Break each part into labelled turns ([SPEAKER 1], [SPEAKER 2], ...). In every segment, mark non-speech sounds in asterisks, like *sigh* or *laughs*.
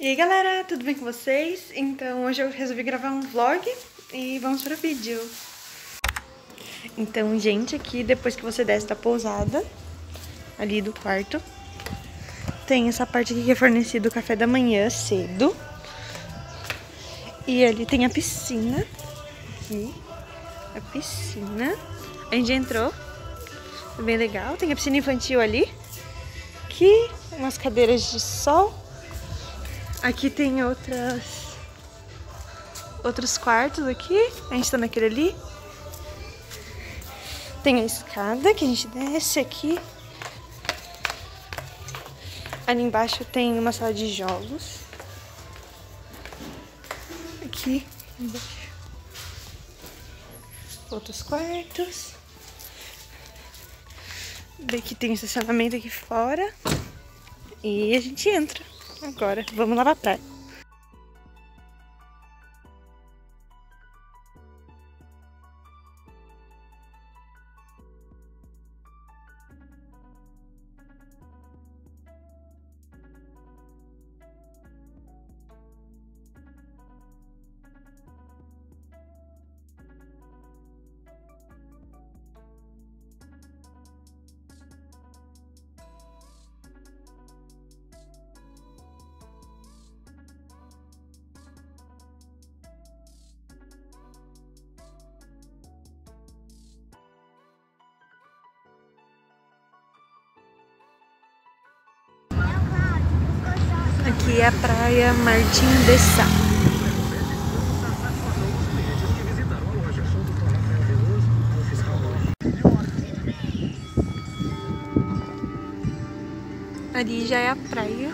[SPEAKER 1] E aí galera, tudo bem com vocês? Então hoje eu resolvi gravar um vlog e vamos pro vídeo. Então gente, aqui depois que você desce da pousada, ali do quarto, tem essa parte aqui que é fornecido o café da manhã cedo. E ali tem a piscina, aqui, a piscina. A gente entrou, bem legal, tem a piscina infantil ali. Aqui, umas cadeiras de sol Aqui tem outras outros quartos aqui. A gente tá naquele ali. Tem a escada que a gente desce aqui. Ali embaixo tem uma sala de jogos. Aqui embaixo. Outros quartos. Daqui tem estacionamento aqui fora. E a gente entra. Agora, vamos lá pra praia. Aqui é a praia Martim de Sá. Ali já é a praia.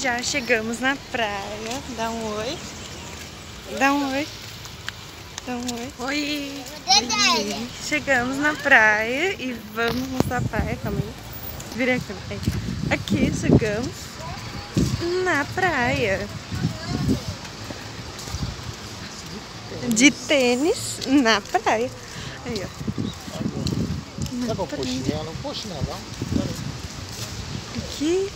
[SPEAKER 1] Já chegamos na praia. Dá um oi. Dá um oi. Então, oi. Oi. oi. Chegamos na praia e vamos mostrar a praia. Calma aí. Virei aqui. Aqui chegamos na praia. De tênis na praia. Aí, ó.
[SPEAKER 2] Tá chinelão.
[SPEAKER 1] Aqui.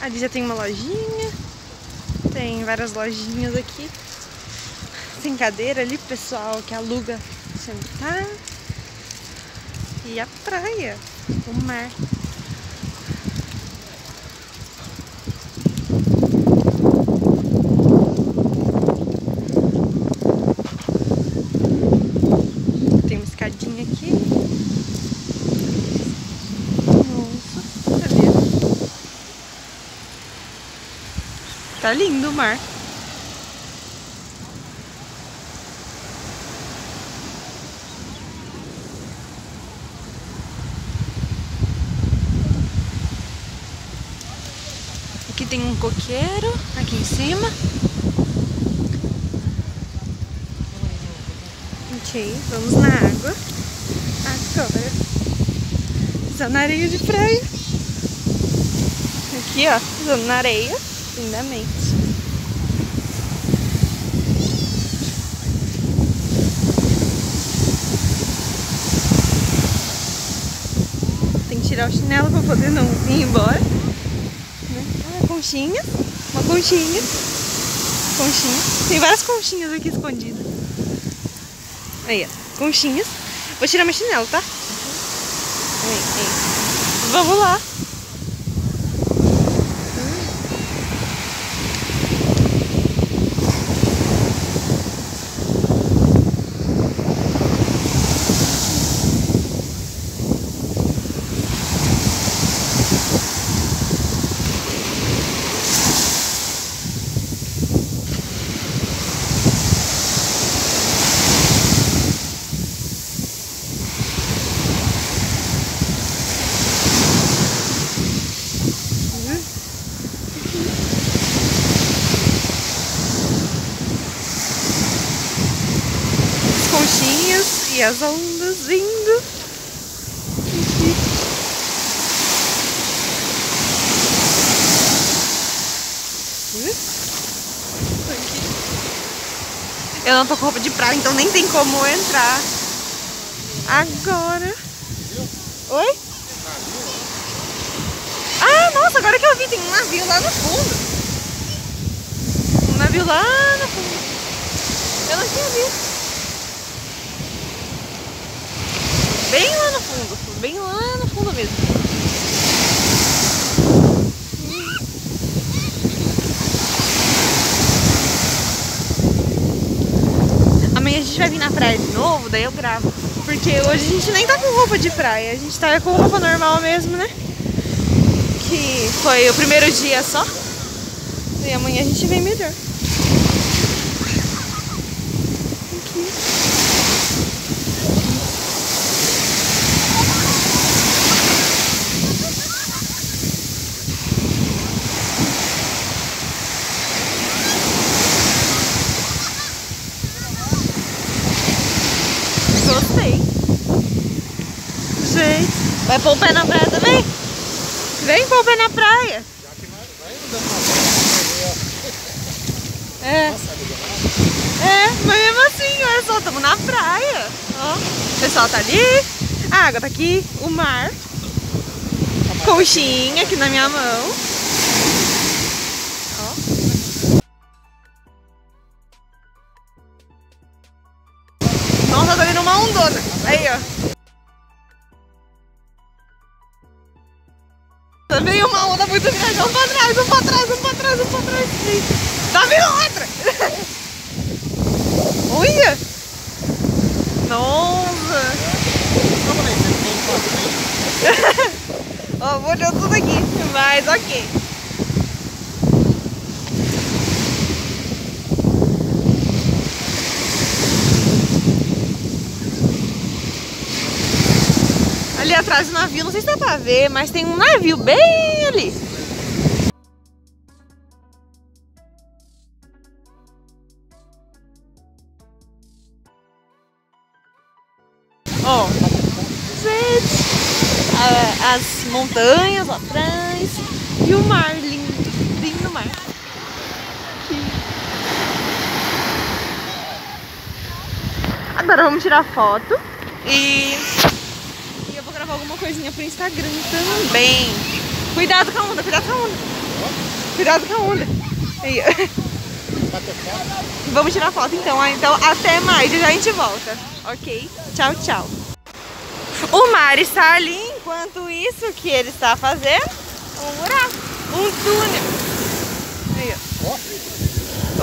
[SPEAKER 1] Ali já tem uma lojinha. Tem várias lojinhas aqui. Tem cadeira ali, pessoal que aluga sentar. E a praia, o mar. Tem uma escadinha aqui. Nossa, cadê? Tá lindo o mar. Tem um coqueiro, aqui em cima. Ok, vamos na água. Agora. Zona areia de praia. Aqui, ó, zona na areia, lindamente. Tem que tirar o chinelo pra poder não ir embora conchinha, uma conchinha, conchinha. Tem várias conchinhas aqui escondidas. Aí, ó, conchinhas. Vou tirar meu chinelo, tá? Aí, aí. Vamos lá. As ondas. Aqui. Eu não tô com roupa de praia, então nem tem como entrar. Agora. Oi? Ah, nossa, agora que eu vi, tem um navio lá no fundo. Um navio lá no fundo. Eu não tinha visto. Bem lá no fundo, bem lá no fundo mesmo. Amanhã a gente vai vir na praia de novo, daí eu gravo. Porque hoje a gente nem tá com roupa de praia, a gente tá com roupa normal mesmo, né? Que foi o primeiro dia só. E amanhã a gente vem melhor. Gostei. Gente, vai pôr o pé na praia também? Vem pôr o pé na praia. É, é, mas mesmo assim, olha só, estamos na praia. Ó, o pessoal tá ali, a água tá aqui, o mar. Conchinha aqui na minha mão. Um pra trás, um pra trás, um pra trás, um pra trás. Tá vindo outra. Olha. Nossa. Ó, molhou tudo aqui, mas ok. Ali atrás do navio, não sei se dá pra ver, mas tem um navio bem ali. Ó, gente, a- as montanhas lá atrás e o mar lindo, lindo mar. Agora vamos tirar foto e, e eu vou gravar alguma coisinha pro Instagram também. Cuidado com a onda, cuidado com a onda. Cuidado com a onda. Aí? Vamos tirar foto então. Ah, Então até mais, já a gente volta. Ok? Tchau, tchau. O mar está ali, enquanto isso o que ele está fazendo? Um buraco, um túnel.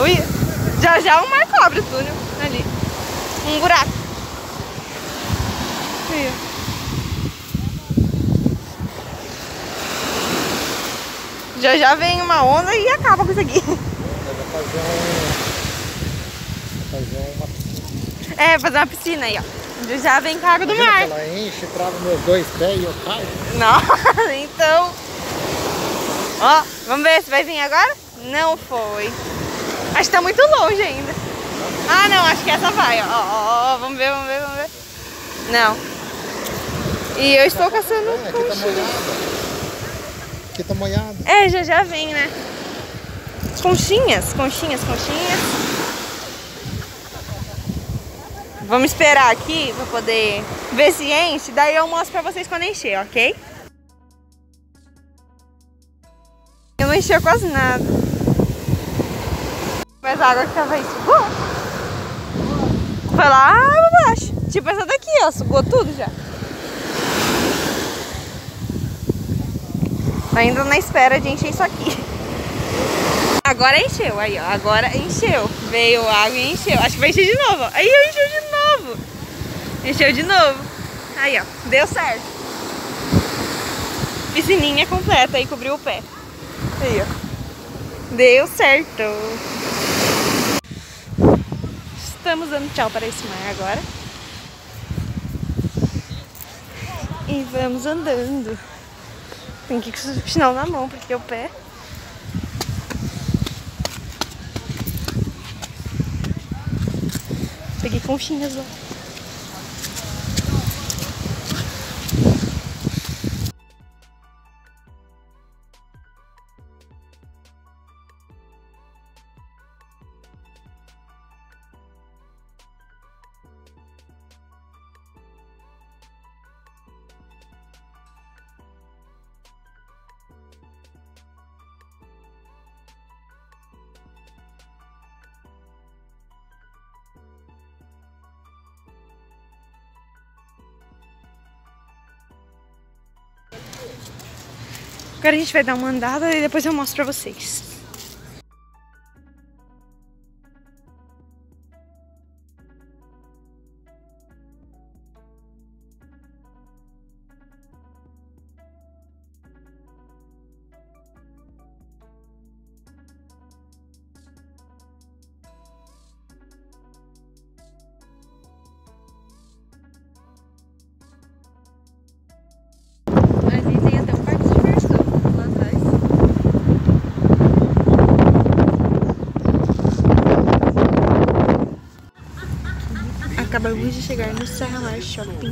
[SPEAKER 1] Aí. Já já o mar cobre o túnel ali. Um buraco. Aí, ó. Já já vem uma onda e acaba com isso aqui.
[SPEAKER 2] fazer um... Fazer uma...
[SPEAKER 1] É, fazer uma piscina aí, ó. Já vem água do mar.
[SPEAKER 2] ela enche, trava meus dois pés e eu caio.
[SPEAKER 1] Não, *laughs* então. Ó, vamos ver se vai vir agora? Não foi. Acho que tá muito longe ainda. Ah, não, acho que essa vai. Ó, ó, ó, vamos ver, vamos ver, vamos ver. Não. E eu estou caçando
[SPEAKER 2] É, aqui tá molhado. Aqui tá molhado.
[SPEAKER 1] É, já já vem, né? Conchinhas, conchinhas, conchinhas. Vamos esperar aqui pra poder ver se enche. Daí eu mostro pra vocês quando encher, ok? Eu não encheu quase nada. Mas a água que tava aí sugou. Foi lá pra baixo. Tipo essa daqui, ó. Sugou tudo já. Ainda na espera de encher isso aqui. Agora encheu, aí ó, agora encheu. Veio água e encheu. Acho que vai encher de novo. Aí encheu de novo. Encheu de novo. Aí ó, deu certo. Piscininha completa aí, cobriu o pé. Aí ó. Deu certo. Estamos dando tchau para esse mar agora. E vamos andando. Tem que ir com o chinelo na mão, porque o pé. Peguei conchinhas lá. Agora a gente vai dar uma andada e depois eu mostro pra vocês. Acabamos de chegar no Serra Mar Shopping.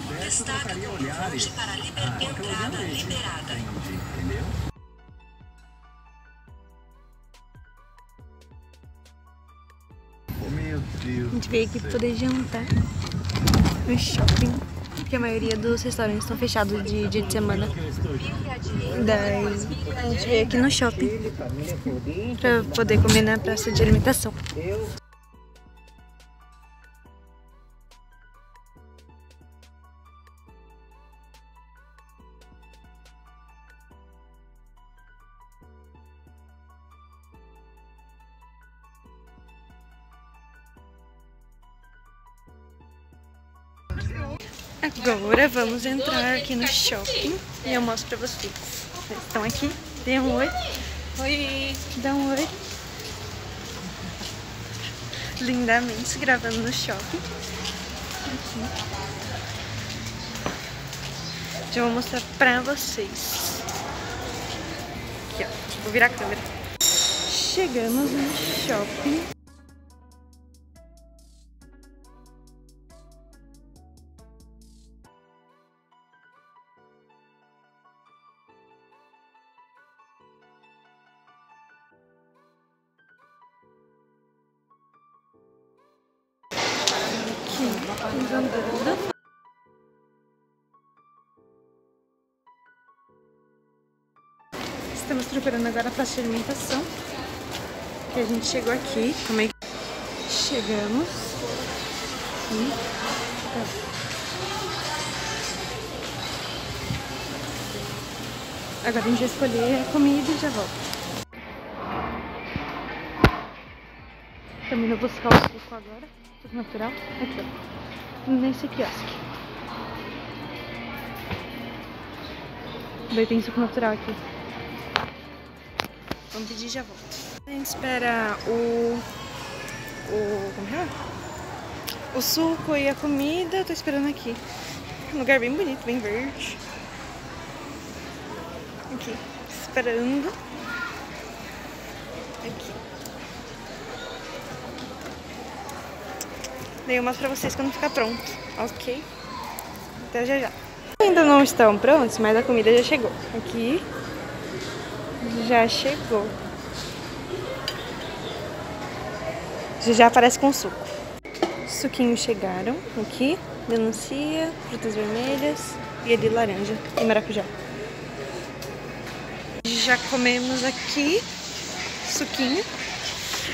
[SPEAKER 3] Do hoje para liber... entrada liberada.
[SPEAKER 2] Meu Deus.
[SPEAKER 1] A gente veio aqui pra poder jantar no shopping. Porque a maioria dos restaurantes estão fechados de dia de semana. Daí a gente veio aqui no shopping pra poder comer na praça de alimentação. Agora vamos entrar aqui no shopping e eu mostro pra vocês. Eles estão aqui, dê um oi. Oi! Dá um oi. Lindamente gravando no shopping. Aqui. Já vou mostrar pra vocês. Aqui, ó. Vou virar a câmera. Chegamos no shopping. Estamos preparando agora a praça de alimentação. Que a gente chegou aqui. Como é que chegamos? Aqui. Agora a gente vai escolher a comida e já volta. Também vou buscar o suco agora. Suco natural. Aqui, ó. Nesse quiosque. Daí tem suco natural aqui. Vamos pedir e já volto. A gente espera o... O... Como é? O suco e a comida. Tô esperando aqui. Um lugar bem bonito, bem verde. Aqui. Esperando. Aqui. Eu mostro pra vocês quando ficar pronto, ok? Até já já. Ainda não estão prontos, mas a comida já chegou. Aqui já chegou. Já já aparece com suco. Suquinhos chegaram aqui, melancia, frutas vermelhas e ali laranja e maracujá. Já comemos aqui suquinho.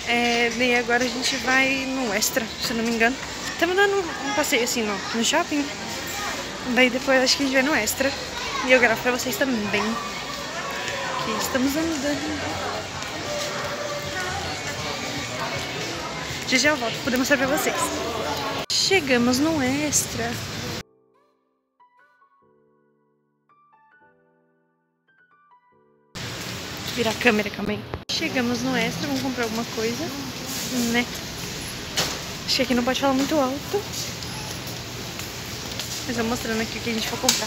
[SPEAKER 1] É, daí agora a gente vai no Extra, se não me engano. Estamos dando um passeio assim no, no shopping. Daí depois acho que a gente vai no Extra. E eu gravo pra vocês também. Aqui estamos andando. Já já eu volto poder mostrar pra vocês. Chegamos no Extra. Virar a câmera, calma aí. Chegamos no Extra, vamos comprar alguma coisa, né? Acho que aqui não pode falar muito alto. Mas vou mostrando aqui o que a gente for comprar.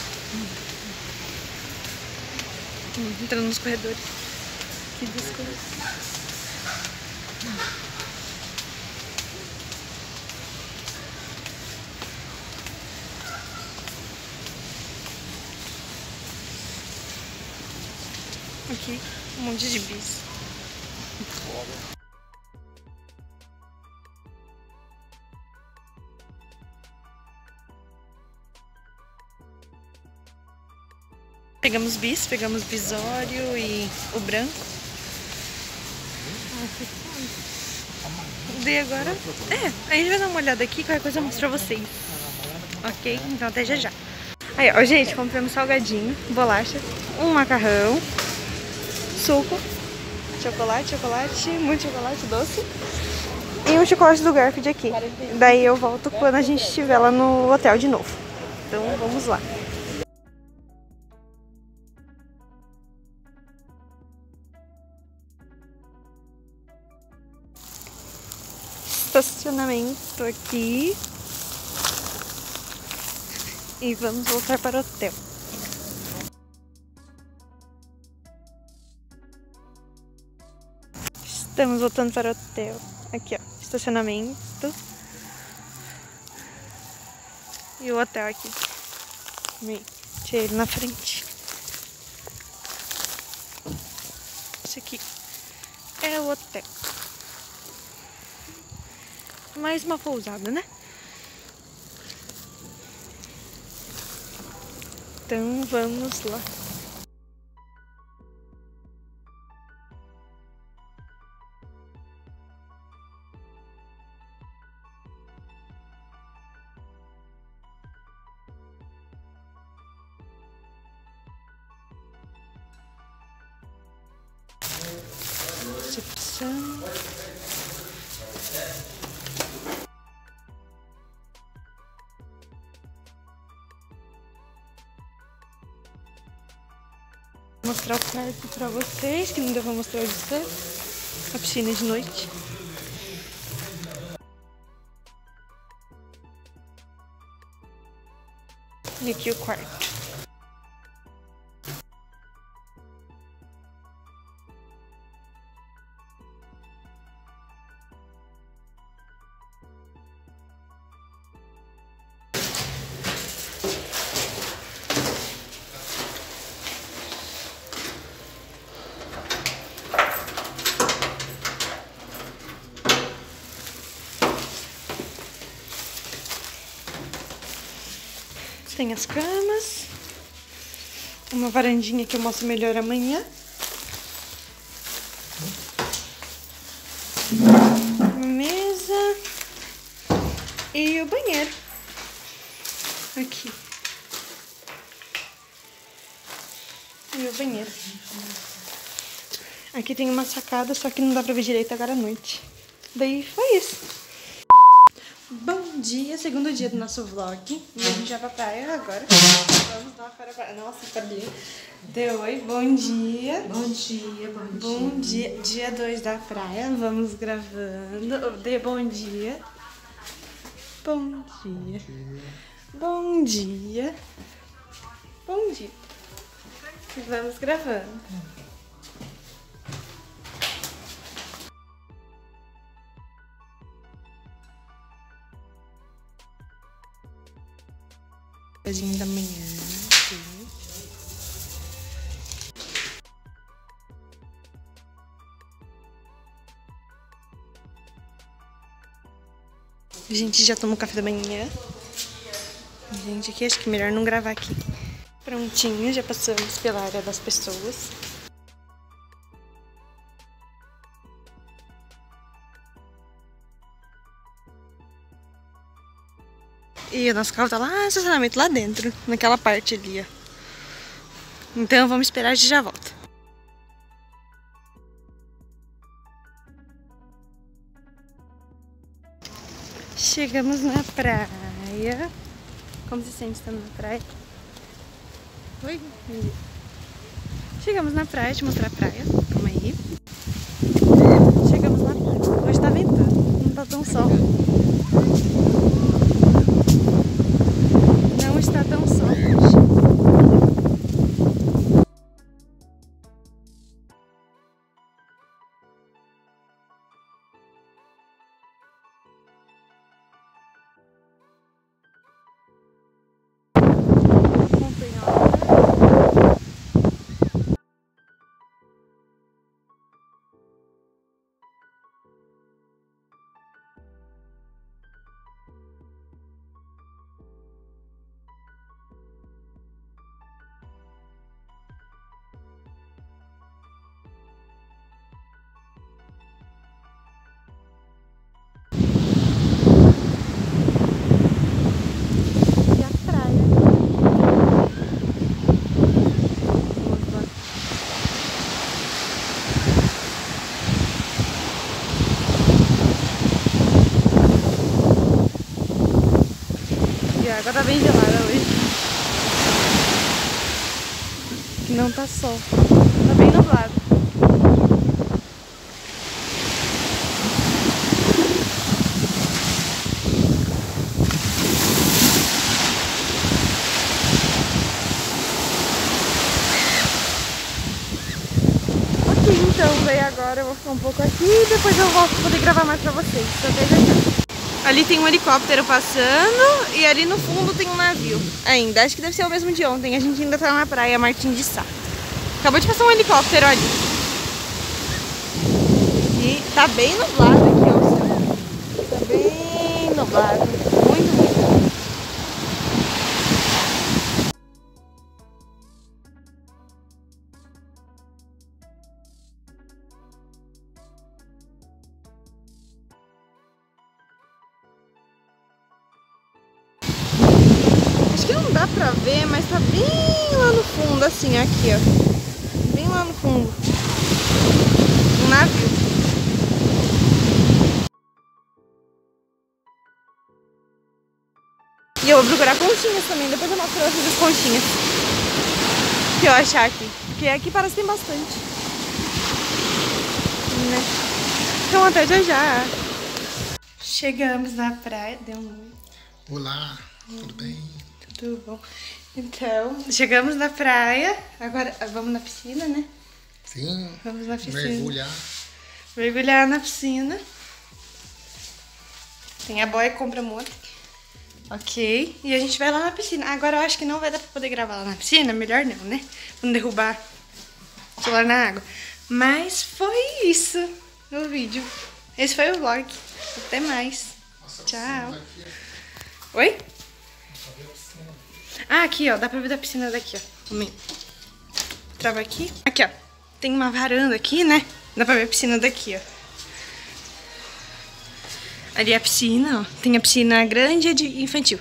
[SPEAKER 1] Hum, Entrando nos corredores. Que descoisa. Aqui, um monte de bis. Que foda. Pegamos bis, pegamos bisório e o branco. Daí agora... É, a gente vai dar uma olhada aqui, qualquer coisa eu mostro pra vocês. Ok? Então até já já. Aí, ó, gente, compramos salgadinho, bolacha, um macarrão, suco chocolate, chocolate, muito chocolate doce e um chocolate do Garfield aqui. Daí eu volto quando a gente estiver lá no hotel de novo. Então vamos lá. Estacionamento aqui. E vamos voltar para o hotel. Estamos voltando para o hotel. Aqui, ó. Estacionamento. E o hotel aqui. Tirei ele na frente. Esse aqui é o hotel. Mais uma pousada, né? Então vamos lá. Mostrar o quarto pra vocês, que não deu pra mostrar hoje cedo. A piscina de noite. E aqui o quarto. Tem as camas. Uma varandinha que eu mostro melhor amanhã. Uma mesa. E o banheiro. Aqui. E o banheiro. Aqui tem uma sacada, só que não dá pra ver direito agora à noite. Daí foi isso. Dia, segundo dia do nosso vlog. E a gente vai pra praia agora. Vamos lá para a praia. Nossa, cabelo. Deu oi, bom dia.
[SPEAKER 2] Bom dia, bom dia.
[SPEAKER 1] Bom dia, dia 2 da praia. Vamos gravando. Dê bom dia. Bom dia. Bom dia. Bom dia. Vamos gravando. Cafézinho da manhã. A gente já tomou café da manhã. Gente, aqui acho que é melhor não gravar aqui. Prontinho, já passamos pela área das pessoas. E o nosso carro tá lá no estacionamento, lá dentro, naquela parte ali, ó. Então vamos esperar, a gente já volta. Chegamos na praia. Como se sente estando na praia? Oi? Chegamos na praia, eu mostrar a praia. agora água tá bem gelada hoje. Que não tá sol. Tá bem nublado. Ok, então, daí agora eu vou ficar um pouco aqui e depois eu volto pra poder gravar mais pra vocês. Então, veja aqui. Ali tem um helicóptero passando e ali no fundo tem um navio ainda. Acho que deve ser o mesmo de ontem. A gente ainda tá na praia Martim de Sá. Acabou de passar um helicóptero ali. E tá bem nublado aqui, ó. Tá bem nublado. Pra ver, mas tá bem lá no fundo, assim, aqui, ó. Bem lá no fundo. Um navio. E eu vou procurar conchinhas também, depois eu mostro pra vocês as conchinhas. Que eu achar aqui. Porque aqui parece que tem bastante. Né? Então até já já. Chegamos na praia. Deu um
[SPEAKER 2] Olá, tudo bem?
[SPEAKER 1] Tudo bom? Então, chegamos na praia. Agora vamos na piscina, né?
[SPEAKER 2] Sim,
[SPEAKER 1] Vamos na piscina.
[SPEAKER 2] mergulhar.
[SPEAKER 1] Mergulhar na piscina. Tem a boia compra muito. Ok. E a gente vai lá na piscina. Agora eu acho que não vai dar pra poder gravar lá na piscina. Melhor não, né? Não derrubar o celular na água. Mas foi isso no vídeo. Esse foi o vlog. Até mais. Tchau. Oi? Ah, aqui, ó. Dá pra ver da piscina daqui, ó. Trava aqui. Aqui, ó. Tem uma varanda aqui, né? Dá pra ver a piscina daqui, ó. Ali é a piscina, ó. Tem a piscina grande e a de infantil.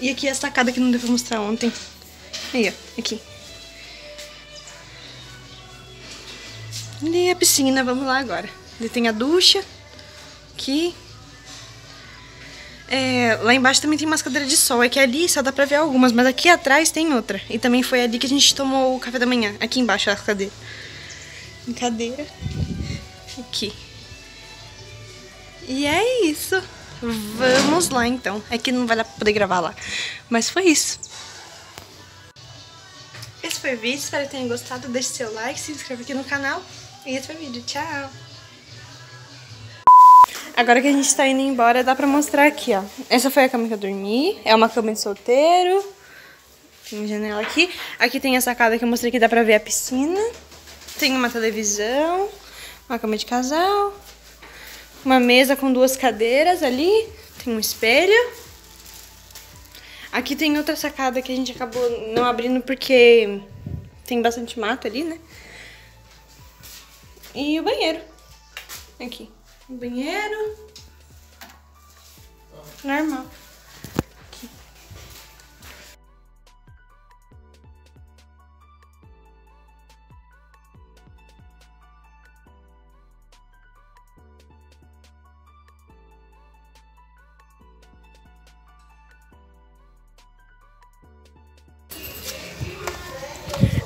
[SPEAKER 1] E aqui é a sacada que não deu pra mostrar ontem. Aí, ó. Aqui. Ali é a piscina. Vamos lá agora. Ali tem a ducha. Aqui. É, lá embaixo também tem umas cadeiras de sol. É que ali só dá pra ver algumas, mas aqui atrás tem outra. E também foi ali que a gente tomou o café da manhã. Aqui embaixo, a cadeira. Cadeira. Aqui. E é isso. Vamos lá então. É que não vai dar pra poder gravar lá. Mas foi isso. Esse foi o vídeo. Espero que tenham gostado. Deixe seu like, se inscreva aqui no canal. E esse foi o vídeo. Tchau! Agora que a gente tá indo embora, dá pra mostrar aqui, ó. Essa foi a cama que eu dormi. É uma cama de solteiro. Tem uma janela aqui. Aqui tem a sacada que eu mostrei que dá pra ver a piscina. Tem uma televisão. Uma cama de casal. Uma mesa com duas cadeiras ali. Tem um espelho. Aqui tem outra sacada que a gente acabou não abrindo porque tem bastante mato ali, né? E o banheiro. Aqui. O banheiro. Normal. Aqui.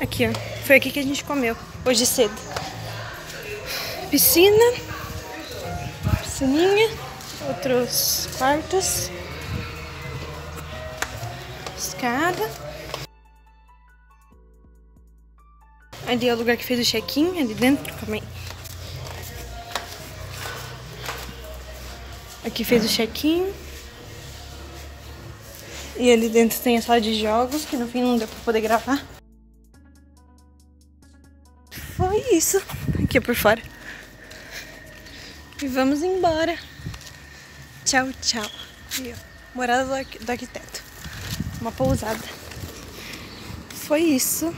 [SPEAKER 1] Aqui, ó. Foi aqui que a gente comeu hoje cedo. Piscina. Piscininha. Outros quartos. Escada. Ali é o lugar que fez o check-in, ali dentro. Aí. Aqui fez o check-in. E ali dentro tem a sala de jogos, que no fim não deu pra poder gravar. Foi isso. Aqui por fora. E vamos embora. Tchau, tchau. E, ó, morada do, do arquiteto. Uma pousada. Foi isso.